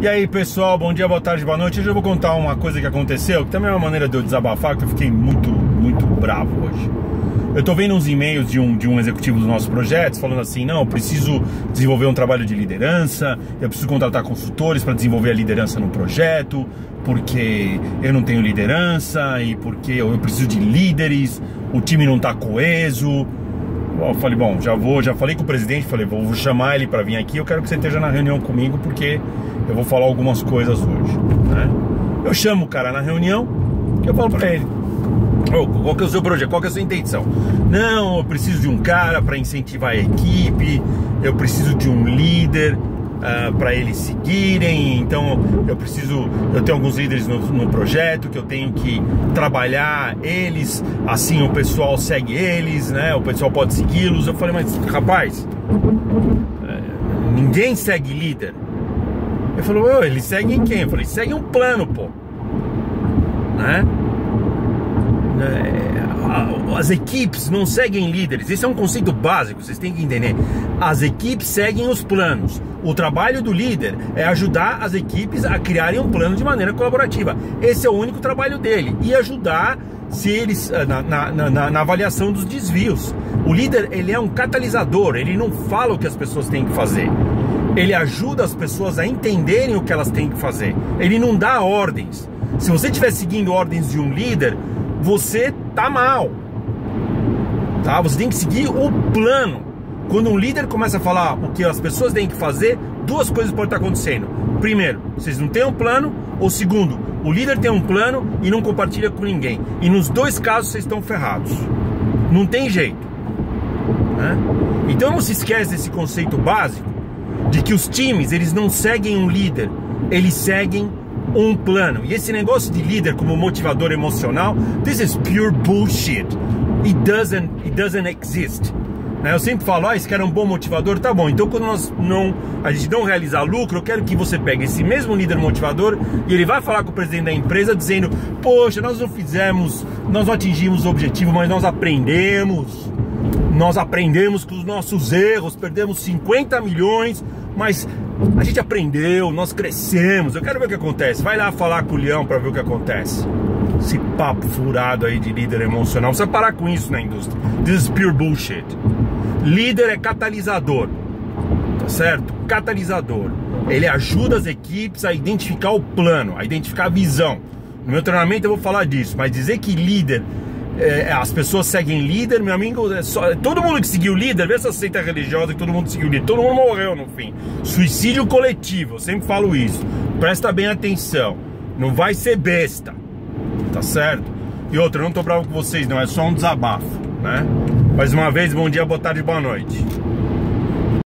E aí pessoal, bom dia, boa tarde, boa noite. Hoje eu vou contar uma coisa que aconteceu, que também é uma maneira de eu desabafar, que eu fiquei muito, muito bravo hoje. Eu tô vendo uns e-mails de um, de um executivo dos nossos projetos falando assim: não, eu preciso desenvolver um trabalho de liderança, eu preciso contratar consultores para desenvolver a liderança no projeto, porque eu não tenho liderança e porque eu preciso de líderes, o time não tá coeso. Eu falei, bom, já vou, já falei com o presidente, falei, vou chamar ele para vir aqui, eu quero que você esteja na reunião comigo, porque eu vou falar algumas coisas hoje, né? Eu chamo o cara na reunião, eu falo para ele, oh, qual que é o seu projeto, qual que é a sua intenção? Não, eu preciso de um cara para incentivar a equipe, eu preciso de um líder, uh, ah, para eles seguirem. Então eu preciso, eu tenho alguns líderes no, no, projeto que eu tenho que trabalhar eles, assim o pessoal segue eles, né? O pessoal pode segui-los. Eu falei, mas rapaz, é, ninguém segue líder. Ele falou, eles seguem quem? Eu falei, seguem um plano, pô. Né? É, as equipes não seguem líderes. Esse é um conceito básico, vocês têm que entender. As equipes seguem os planos. O trabalho do líder é ajudar as equipes a criarem um plano de maneira colaborativa. Esse é o único trabalho dele. E ajudar se eles eh, na, na, na, na avaliação dos desvios. O líder ele é um catalisador, ele não fala o que as pessoas têm que fazer. Ele ajuda as pessoas a entenderem o que elas têm que fazer. Ele não dá ordens. Se você estiver seguindo ordens de um líder, você tá mal. Tá? Você tem que seguir o plano. Quando um líder começa a falar o que as pessoas têm que fazer, duas coisas podem estar acontecendo. Primeiro, vocês não têm um plano, ou segundo, o líder tem um plano e não compartilha com ninguém. E nos dois casos vocês estão ferrados. Não tem jeito. Né? Então não se esquece desse conceito básico de que os times eles não seguem um líder, eles seguem um plano. E esse negócio de líder como motivador emocional, this is pure bullshit. It doesn't, it doesn't exist. Né? Eu sempre falo, ah, esse cara é um bom motivador, tá bom. Então quando nós não, a gente não realizar lucro, eu quero que você pegue esse mesmo líder motivador e ele vai falar com o presidente da empresa dizendo, poxa, nós não fizemos, nós não atingimos o objetivo, mas nós aprendemos. Nós aprendemos com os nossos erros, perdemos 50 milhões, mas a gente aprendeu, nós crescemos. Eu quero ver o que acontece. Vai lá falar com o Leão para ver o que acontece. Esse papo furado aí de líder emocional. Você parar com isso na indústria. This is pure bullshit. Líder é catalisador. Tá certo? Catalisador. Ele ajuda as equipes a identificar o plano, a identificar a visão. No meu treinamento eu vou falar disso, mas dizer que líder é, é, as pessoas seguem líder, meu amigo, é só, todo mundo que seguiu líder, vê essa seita religiosa que todo mundo seguiu líder, todo mundo morreu no fim. Suicídio coletivo, eu sempre falo isso. Presta bem atenção, não vai ser besta, tá certo? E outra, eu não tô bravo com vocês, não, é só um desabafo, né? Mais uma vez, bom dia, boa tarde, boa noite.